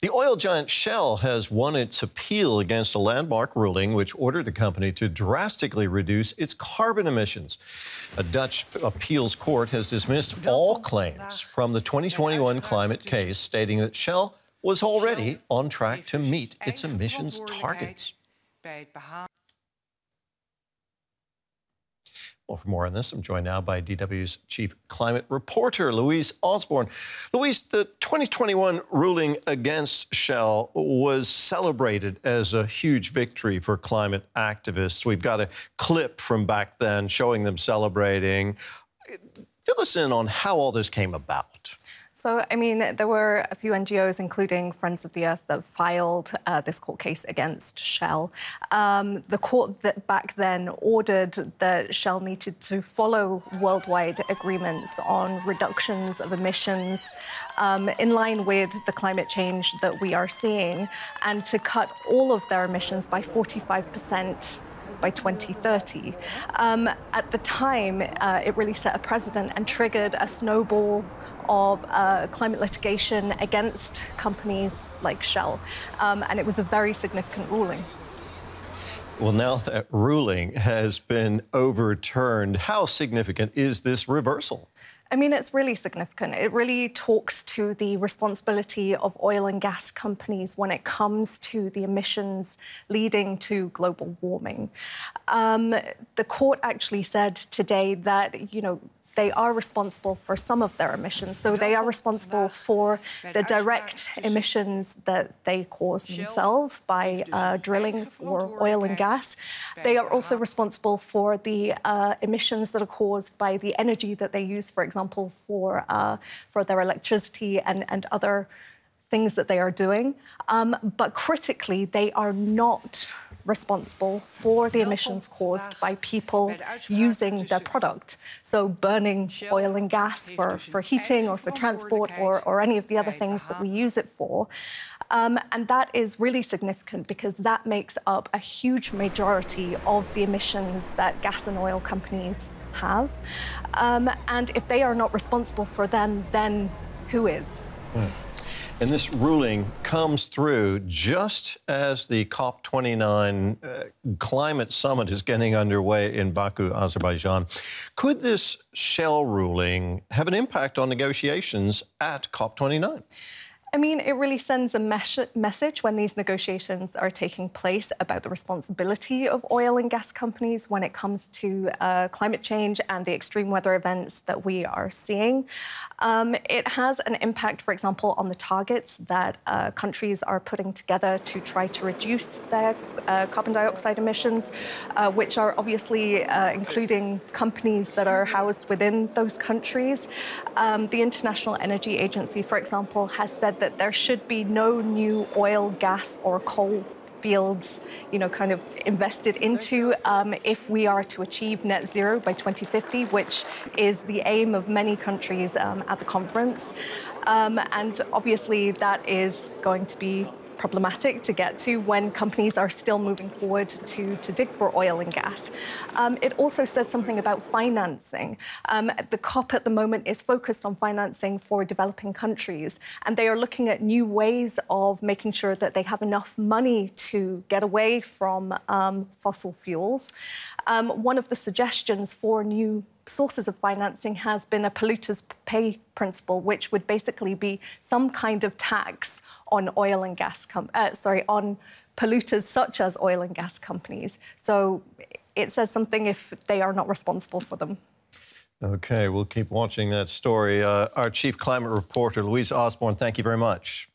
The oil giant Shell has won its appeal against a landmark ruling which ordered the company to drastically reduce its carbon emissions. A Dutch appeals court has dismissed all claims from the 2021 climate case, stating that Shell was already on track to meet its emissions targets. Well, for more on this, I'm joined now by DW's chief climate reporter, Louise Osborne. Louise, the 2021 ruling against Shell was celebrated as a huge victory for climate activists. We've got a clip from back then showing them celebrating. Fill us in on how all this came about. So, I mean, there were a few NGOs, including Friends of the Earth, that filed uh, this court case against Shell. Um, the court that back then ordered that Shell needed to follow worldwide agreements on reductions of emissions um, in line with the climate change that we are seeing and to cut all of their emissions by 45 percent by 2030. Um, at the time, uh, it really set a precedent and triggered a snowball of uh, climate litigation against companies like Shell. Um, and it was a very significant ruling. Well, now that ruling has been overturned, how significant is this reversal? I mean, it's really significant. It really talks to the responsibility of oil and gas companies when it comes to the emissions leading to global warming. Um, the court actually said today that, you know, they are responsible for some of their emissions. So they are responsible for the direct emissions that they cause themselves by uh, drilling for oil and gas. They are also responsible for the uh, emissions that are caused by the energy that they use, for example, for, uh, for their electricity and, and other things that they are doing. Um, but critically, they are not responsible for the emissions caused by people using their product. So burning oil and gas for, for heating or for transport or, or any of the other things that we use it for. Um, and that is really significant because that makes up a huge majority of the emissions that gas and oil companies have. Um, and if they are not responsible for them, then who is? Mm. And this ruling comes through just as the COP29 uh, climate summit is getting underway in Baku, Azerbaijan. Could this Shell ruling have an impact on negotiations at COP29? I mean, it really sends a mes message when these negotiations are taking place about the responsibility of oil and gas companies when it comes to uh, climate change and the extreme weather events that we are seeing. Um, it has an impact, for example, on the targets that uh, countries are putting together to try to reduce their uh, carbon dioxide emissions, uh, which are obviously uh, including companies that are housed within those countries. Um, the International Energy Agency, for example, has said that there should be no new oil, gas, or coal fields, you know, kind of invested into um, if we are to achieve net zero by 2050, which is the aim of many countries um, at the conference. Um, and obviously, that is going to be problematic to get to when companies are still moving forward to, to dig for oil and gas. Um, it also says something about financing. Um, the COP at the moment is focused on financing for developing countries, and they are looking at new ways of making sure that they have enough money to get away from um, fossil fuels. Um, one of the suggestions for new sources of financing has been a polluters pay principle, which would basically be some kind of tax on oil and gas, uh, sorry, on polluters such as oil and gas companies. So it says something if they are not responsible for them. Okay, we'll keep watching that story. Uh, our chief climate reporter, Louise Osborne, thank you very much.